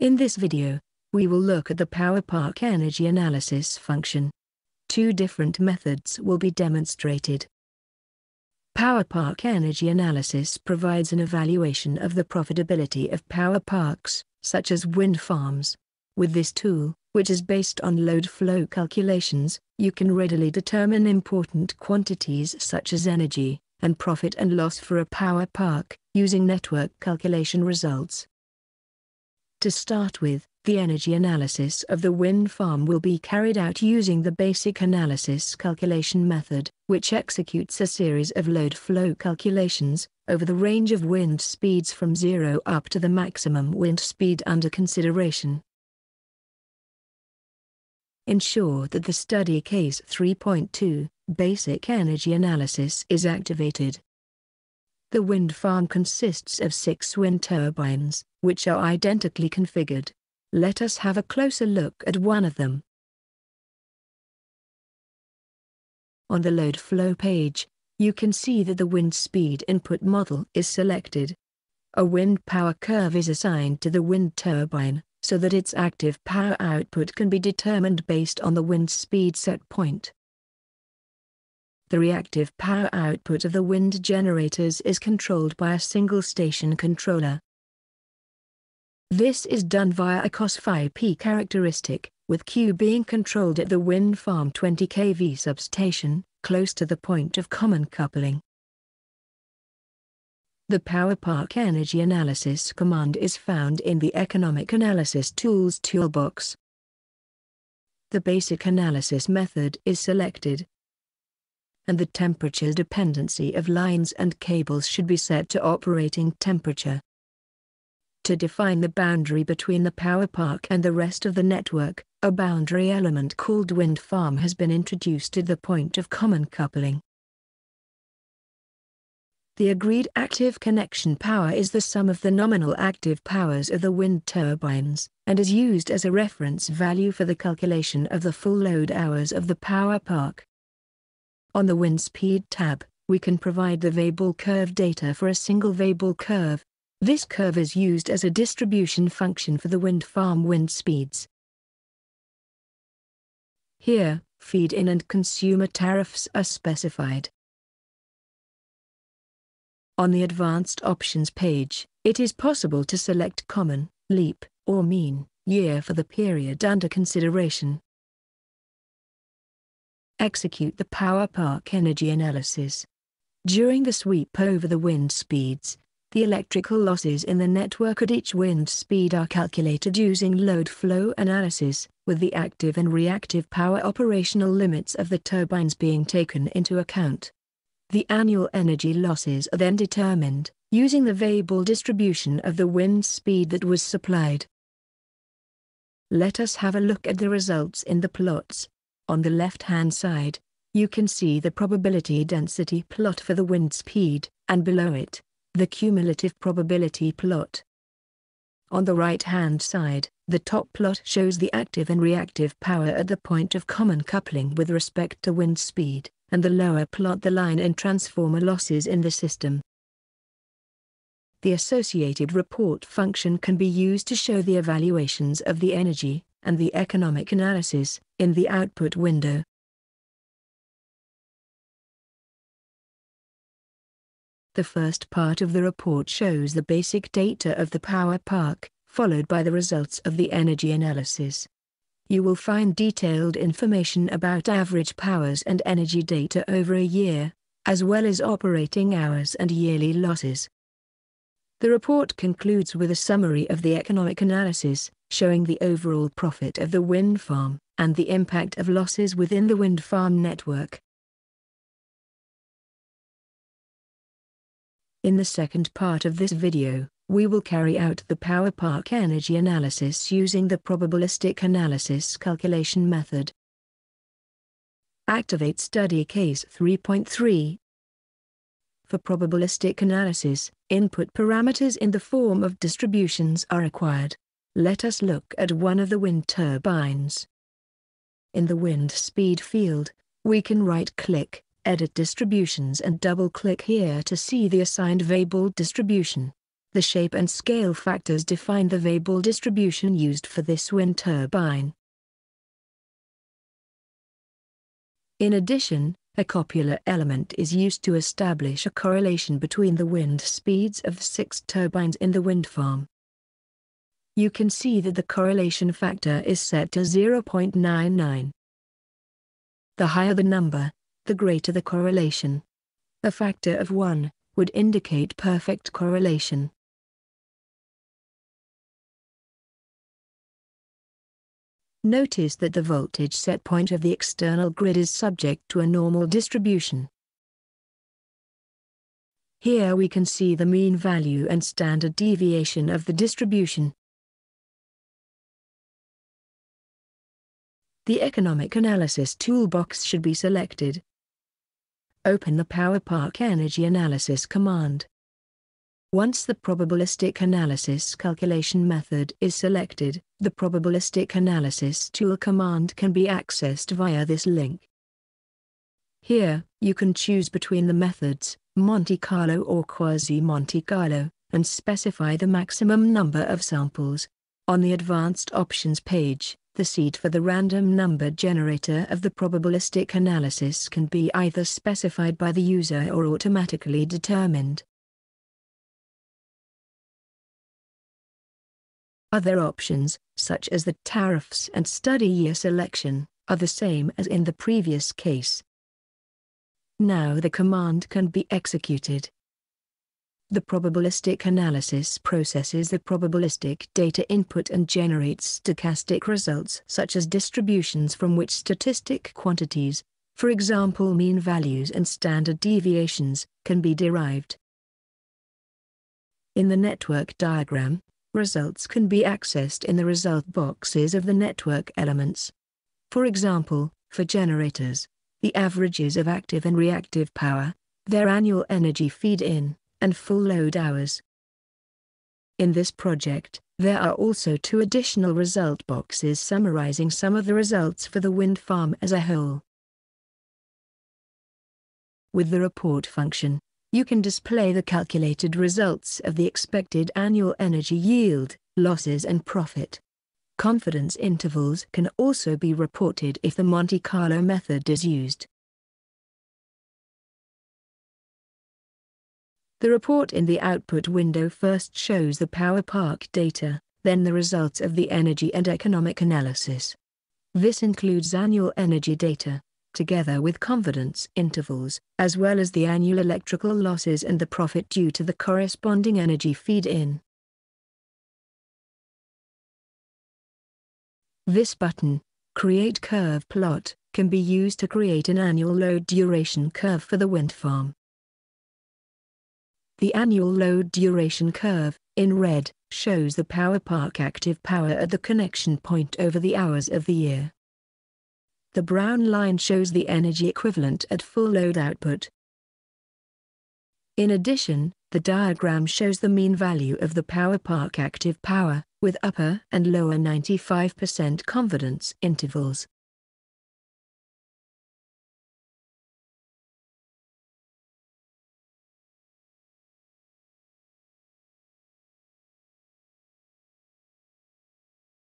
In this video, we will look at the Power Park Energy Analysis function. Two different methods will be demonstrated. Power Park Energy Analysis provides an evaluation of the profitability of power parks, such as wind farms. With this tool, which is based on load flow calculations, you can readily determine important quantities such as energy, and profit and loss for a power park, using network calculation results. To start with, the energy analysis of the wind farm will be carried out using the basic analysis calculation method, which executes a series of load flow calculations over the range of wind speeds from zero up to the maximum wind speed under consideration ensure that the study case 3.2, basic energy analysis is activated. The wind farm consists of six wind turbines, which are identically configured. Let us have a closer look at one of them. On the load flow page, you can see that the wind speed input model is selected. A wind power curve is assigned to the wind turbine, so that its active power output can be determined based on the wind speed set point. The reactive power output of the wind generators is controlled by a single station controller. This is done via a cos phi p characteristic, with Q being controlled at the wind farm 20 kV substation, close to the point of common coupling. The Power Park Energy Analysis command is found in the Economic Analysis Tools toolbox. The basic analysis method is selected, and the temperature dependency of lines and cables should be set to operating temperature. To define the boundary between the power park and the rest of the network, a boundary element called wind farm has been introduced at the point of common coupling. The agreed active connection power is the sum of the nominal active powers of the wind turbines, and is used as a reference value for the calculation of the full load hours of the power park. On the wind speed tab, we can provide the Weibull curve data for a single Weibull curve. This curve is used as a distribution function for the wind farm wind speeds. Here, feed-in and consumer tariffs are specified. On the Advanced Options page, it is possible to select Common, Leap, or Mean year for the period under consideration. Execute the Power Park Energy Analysis. During the sweep over the wind speeds, the electrical losses in the network at each wind speed are calculated using load flow analysis, with the active and reactive power operational limits of the turbines being taken into account. The annual energy losses are then determined, using the Weibull distribution of the wind speed that was supplied. Let us have a look at the results in the plots. On the left-hand side, you can see the probability density plot for the wind speed, and below it, the cumulative probability plot. On the right-hand side, the top plot shows the active and reactive power at the point of common coupling with respect to wind speed and the lower plot the line and transformer losses in the system. The associated report function can be used to show the evaluations of the energy and the economic analysis in the output window. The first part of the report shows the basic data of the power park, followed by the results of the energy analysis you will find detailed information about average powers and energy data over a year, as well as operating hours and yearly losses. The report concludes with a summary of the economic analysis, showing the overall profit of the wind farm, and the impact of losses within the wind farm network. In the second part of this video, we will carry out the power park energy analysis using the probabilistic analysis calculation method. Activate study case 3.3. For probabilistic analysis, input parameters in the form of distributions are required. Let us look at one of the wind turbines. In the wind speed field, we can right-click, edit distributions and double-click here to see the assigned Weibull distribution. The shape and scale factors define the Weibull distribution used for this wind turbine. In addition, a copula element is used to establish a correlation between the wind speeds of six turbines in the wind farm. You can see that the correlation factor is set to 0.99. The higher the number, the greater the correlation. A factor of 1 would indicate perfect correlation. Notice that the voltage set point of the external grid is subject to a normal distribution. Here we can see the mean value and standard deviation of the distribution. The economic analysis toolbox should be selected. Open the Power Park Energy Analysis command. Once the probabilistic analysis calculation method is selected, the probabilistic analysis tool command can be accessed via this link. Here, you can choose between the methods, Monte Carlo or quasi-Monte Carlo, and specify the maximum number of samples. On the Advanced Options page, the seed for the random number generator of the probabilistic analysis can be either specified by the user or automatically determined. Other options, such as the tariffs and study year selection, are the same as in the previous case. Now the command can be executed. The probabilistic analysis processes the probabilistic data input and generates stochastic results such as distributions from which statistic quantities, for example mean values and standard deviations, can be derived. In the network diagram, results can be accessed in the result boxes of the network elements. For example, for generators, the averages of active and reactive power, their annual energy feed-in, and full load hours. In this project, there are also two additional result boxes summarizing some of the results for the wind farm as a whole. With the report function, you can display the calculated results of the expected annual energy yield, losses and profit. Confidence intervals can also be reported if the Monte Carlo method is used. The report in the output window first shows the power park data, then the results of the energy and economic analysis. This includes annual energy data, together with confidence intervals, as well as the annual electrical losses and the profit due to the corresponding energy feed-in. This button, Create Curve Plot, can be used to create an annual load duration curve for the wind farm. The annual load duration curve, in red, shows the power park active power at the connection point over the hours of the year. The brown line shows the energy equivalent at full load output. In addition, the diagram shows the mean value of the power park active power, with upper and lower 95% confidence intervals.